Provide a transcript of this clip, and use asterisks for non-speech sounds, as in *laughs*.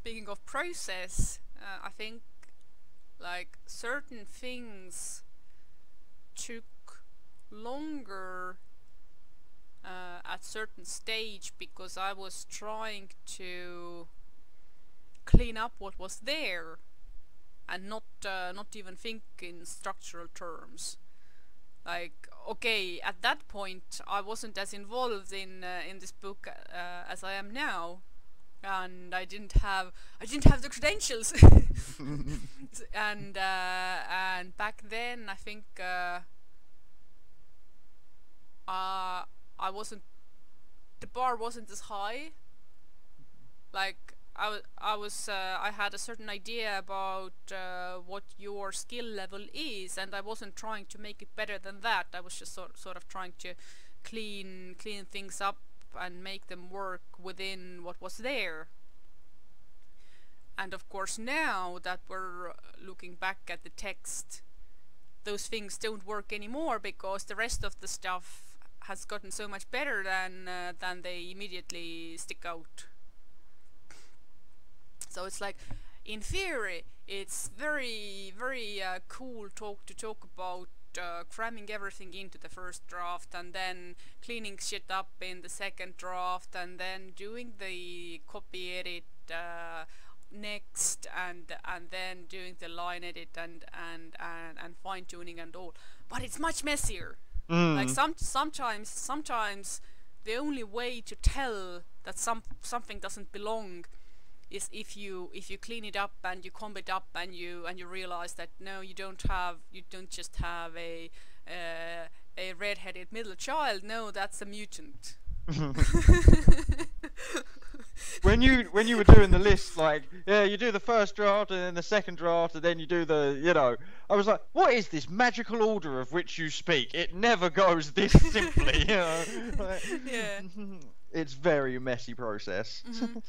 speaking of process, uh, I think like certain things took longer uh, at certain stage because I was trying to clean up what was there and not uh, not even think in structural terms. Like okay at that point I wasn't as involved in uh, in this book uh, as I am now and I didn't have I didn't have the credentials. *laughs* And uh, and back then I think uh, uh, I wasn't the bar wasn't as high. Like I, w- I was uh, I had a certain idea about uh, what your skill level is and I wasn't trying to make it better than that. I was just sort, sort of trying to clean clean things up and make them work within what was there. And of course now that we're looking back at the text those things don't work anymore because the rest of the stuff has gotten so much better than uh, than they immediately stick out. So it's like in theory it's very very uh, cool talk to talk about uh, cramming everything into the first draft and then cleaning shit up in the second draft and then doing the copy edit uh, next and and then doing the line edit and and and, and fine tuning and all but it's much messier Mm. like some sometimes sometimes the only way to tell that some something doesn't belong is if you if you clean it up and you comb it up and you and you realize that no you don't have you don't just have a uh, a red-headed middle child no that's a mutant *laughs* when you when you were doing the list, like yeah, you do the first draft and then the second draft and then you do the you know, I was like, what is this magical order of which you speak? It never goes this *laughs* simply, you know. Like, yeah *laughs* it's very messy process. Mhm.